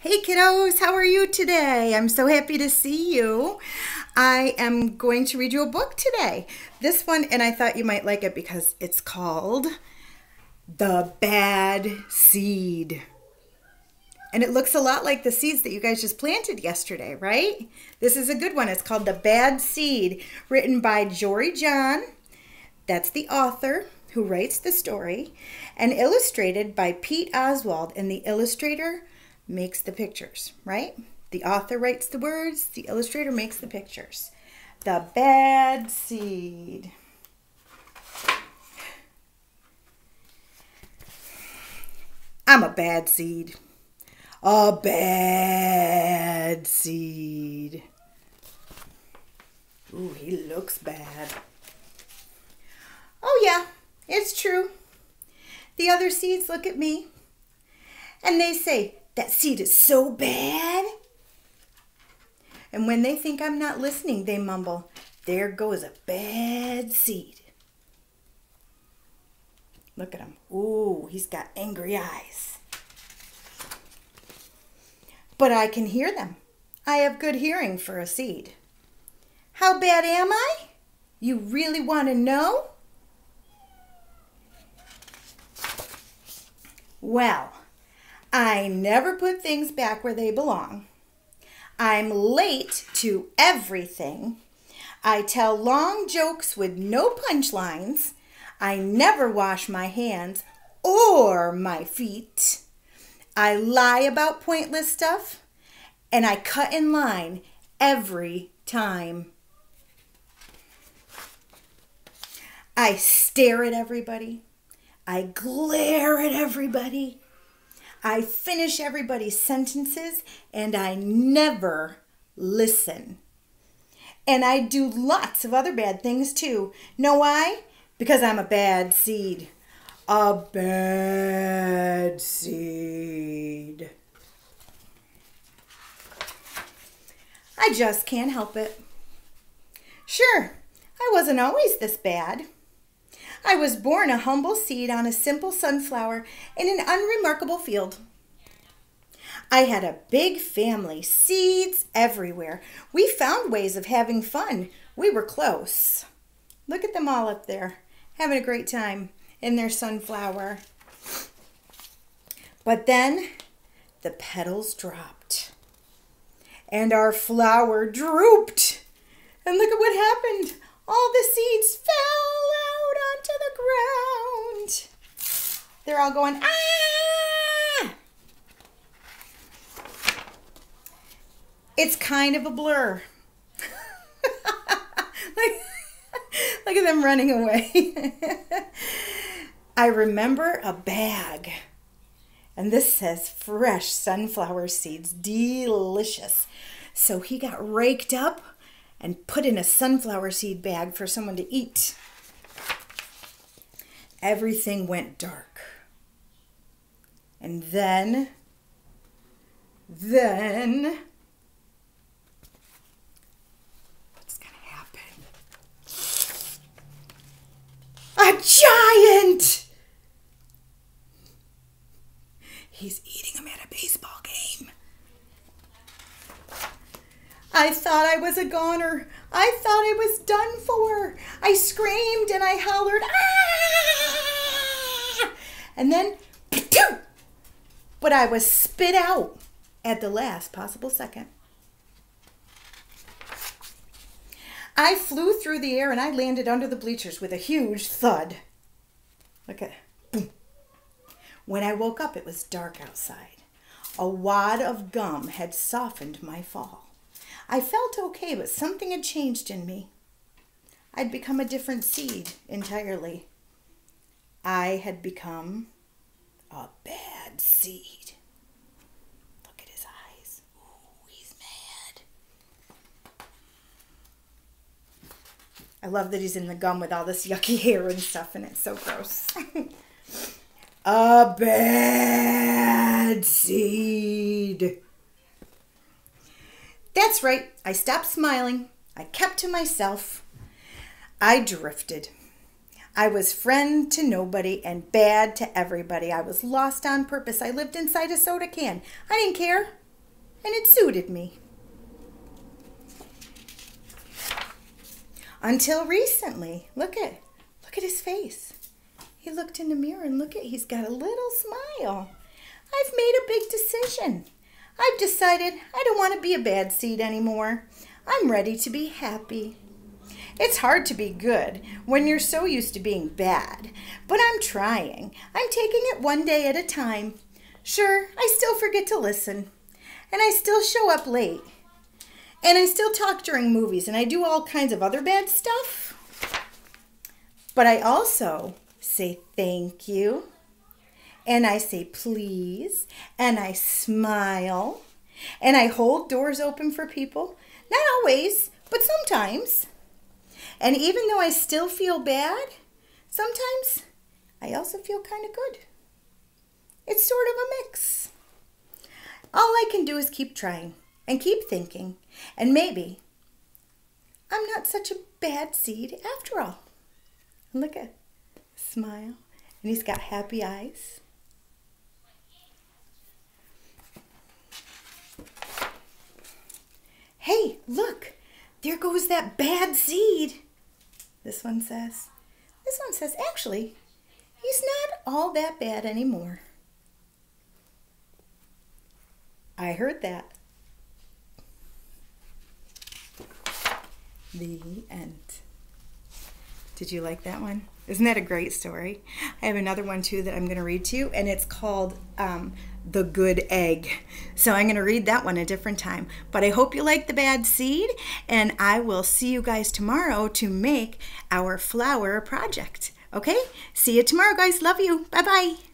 Hey kiddos, how are you today? I'm so happy to see you. I am going to read you a book today. This one, and I thought you might like it because it's called The Bad Seed. And it looks a lot like the seeds that you guys just planted yesterday, right? This is a good one. It's called The Bad Seed, written by Jory John. That's the author who writes the story, and illustrated by Pete Oswald. And the illustrator makes the pictures, right? The author writes the words, the illustrator makes the pictures. The bad seed. I'm a bad seed. A bad seed. Ooh, he looks bad. Oh, yeah, it's true. The other seeds look at me and they say, that seed is so bad. And when they think I'm not listening, they mumble, There goes a bad seed. Look at him. Ooh, he's got angry eyes. But I can hear them. I have good hearing for a seed. How bad am I? You really want to know? Well, I never put things back where they belong. I'm late to everything. I tell long jokes with no punchlines. I never wash my hands or my feet. I lie about pointless stuff and I cut in line every time. I stare at everybody. I glare at everybody. I finish everybody's sentences and I never listen. And I do lots of other bad things too. Know why? Because I'm a bad seed. A bad seed. I just can't help it. Sure, I wasn't always this bad. I was born a humble seed on a simple sunflower in an unremarkable field. I had a big family, seeds everywhere. We found ways of having fun. We were close. Look at them all up there, having a great time in their sunflower. But then the petals dropped and our flower drooped. And look at what happened. All the seeds fell ground. They're all going, ah! It's kind of a blur. like, look at them running away. I remember a bag. And this says fresh sunflower seeds, delicious. So he got raked up and put in a sunflower seed bag for someone to eat. Everything went dark. And then, then, what's going to happen? A giant! He's eating him at a baseball game. I thought I was a goner. I thought I was done for. I screamed and I hollered, ah! And then, but I was spit out at the last possible second. I flew through the air and I landed under the bleachers with a huge thud. Look at boom. When I woke up, it was dark outside. A wad of gum had softened my fall. I felt okay, but something had changed in me. I'd become a different seed entirely. I had become a bad seed. Look at his eyes. Ooh, he's mad. I love that he's in the gum with all this yucky hair and stuff, and it's so gross. a bad seed. That's right, I stopped smiling. I kept to myself. I drifted. I was friend to nobody and bad to everybody. I was lost on purpose. I lived inside a soda can. I didn't care. and it suited me. Until recently, look at look at his face. He looked in the mirror and look at he's got a little smile. I've made a big decision. I've decided I don't want to be a bad seed anymore. I'm ready to be happy. It's hard to be good when you're so used to being bad, but I'm trying. I'm taking it one day at a time. Sure, I still forget to listen, and I still show up late, and I still talk during movies, and I do all kinds of other bad stuff. But I also say thank you, and I say please, and I smile, and I hold doors open for people. Not always, but sometimes. And even though I still feel bad, sometimes I also feel kind of good. It's sort of a mix. All I can do is keep trying and keep thinking, and maybe I'm not such a bad seed after all. Look at smile, and he's got happy eyes. Hey, look, there goes that bad seed. This one says. This one says, actually, he's not all that bad anymore. I heard that. The end. Did you like that one? Isn't that a great story? I have another one too that I'm going to read to you, and it's called um, The Good Egg. So I'm going to read that one a different time. But I hope you like the bad seed, and I will see you guys tomorrow to make our flower project. Okay? See you tomorrow, guys. Love you. Bye bye.